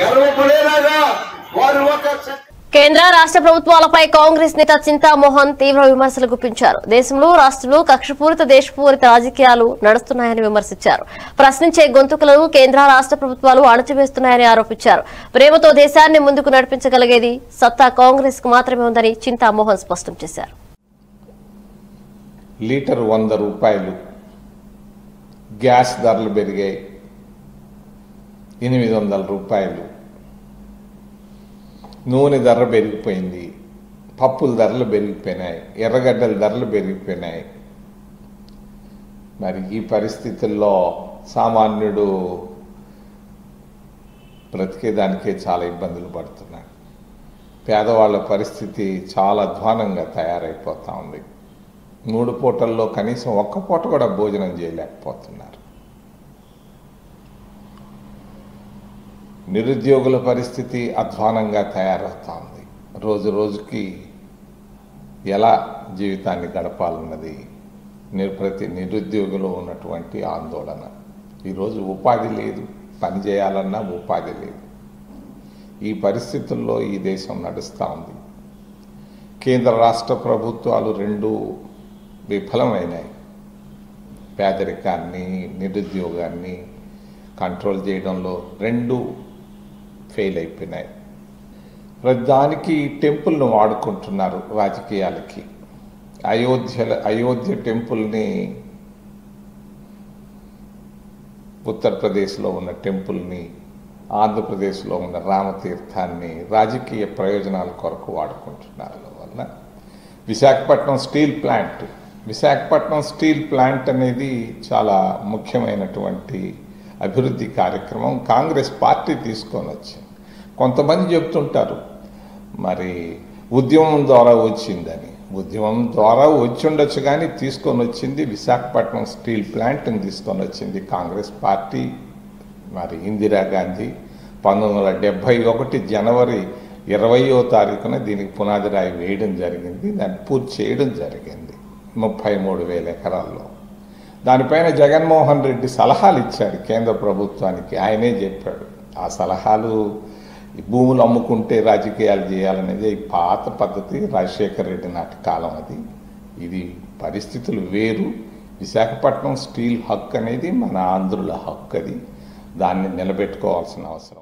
గర్వపడేలాగా వారు ఒక చ- కేంద్ర రాష్ట్ర ప్రభుత్వాలపై కాంగ్రెస్ నేత చింతామోహన్ తీవ్ర విమర్శలు గుప్పించారు. దేశంలో రాష్ట్రంలో కక్షపూరిత దేశపూరిత రాజకీయాలు నడుస్తున్నాయని విమర్శించారు. ప్రశ్నించే గొంతుకులను కేంద్ర రాష్ట్ర ప్రభుత్వాలు అణచివేస్తున్నాయని ఆరోపించారు. ప్రేమతో దేశాన్ని ముందుకు నడిపించగలిగేది సత్తా కాంగ్రెస్కు మాత్రమే ఉందని చింతామోహన్ స్పష్టం చేశారు. లీటర్ వంద రూపాయలు గ్యాస్ ధరలు పెరిగాయి. ఎనిమిది వందల రూపాయలు. నూనె ధర పెరిగిపోయింది. పప్పుల ధరలు పెరిగిపోయినాయి. ఎర్రగడ్డల ధరలు పెరిగిపోయినాయి. మరి ఈ పరిస్థితుల్లో సామాన్యుడు బ్రతికేదానికే చాలా ఇబ్బందులు పడుతున్నాడు పేదవాళ్ళ పరిస్థితి చాలా అధ్వానంగా తయారైపోతూ ఉంది. మూడు పూటల్లో కనీసం ఒక్క పూట కూడా భోజనం చేయలేకపోతున్నారు. నిరుద్యోగుల పరిస్థితి అధ్వానంగా తయారవుతా ఉంది రోజు రోజుకి ఎలా జీవితాన్ని గడపాలన్నది ప్రతి నిరుద్యోగులు ఉన్నటువంటి ఆందోళన. ఈరోజు ఉపాధి లేదు. పని చేయాలన్నా ఉపాధి లేదు. ఈ పరిస్థితుల్లో ఈ దేశం నడుస్తూ ఉంది. కేంద్ర రాష్ట్ర ప్రభుత్వాలు రెండు విఫలమైనాయి. పేదరికాన్ని నిరుద్యోగాన్ని కంట్రోల్ చేయడంలో రెండు ఫెయిల్ అయిపోయినాయి దానికి టెంపుల్ను వాడుకుంటున్నారు రాజకీయాలకి. అయోధ్య అయోధ్య టెంపుల్ని ఉత్తరప్రదేశ్లో ఉన్న టెంపుల్ని ఆంధ్రప్రదేశ్లో ఉన్న రామతీర్థాన్ని రాజకీయ ప్రయోజనాల కొరకు వాడుకుంటున్నారు వల్ల Visakhapatnam steel plant. Visakhapatnam steel plant అనేది చాలా ముఖ్యమైనటువంటి అభివృద్ధి కార్యక్రమం కాంగ్రెస్ పార్టీ తీసుకొని వచ్చింది. కొంతమంది చెప్తుంటారు మరి ఉద్యమం ద్వారా వచ్చిందని. ఉద్యమం ద్వారా వచ్చి ఉండొచ్చు కానీ తీసుకొని వచ్చింది విశాఖపట్నం స్టీల్ ప్లాంట్ని తీసుకొని వచ్చింది కాంగ్రెస్ పార్టీ. మరి ఇందిరాగాంధీ పంతొమ్మిది వందల డెబ్భై ఒకటి జనవరి ఇరవయో తారీఖున దీనికి పునాది రాయి వేయడం జరిగింది. దాన్ని పూర్తి చేయడం జరిగింది. ముప్పై మూడు వేల ఎకరాల్లో. దానిపైన జగన్మోహన్ రెడ్డి సలహాలు ఇచ్చాడు కేంద్ర ప్రభుత్వానికి. ఆయనే చెప్పాడు ఆ సలహాలు ఈ భూములు అమ్ముకుంటే రాజకీయాలు చేయాలనేది ఈ పాత పద్ధతి రాజశేఖర రెడ్డి నాటి కాలం అది. ఇది పరిస్థితులు వేరు. విశాఖపట్నం స్టీల్ హక్కు అనేది మన ఆంధ్రుల హక్కు అది. దాన్ని నిలబెట్టుకోవాల్సిన అవసరం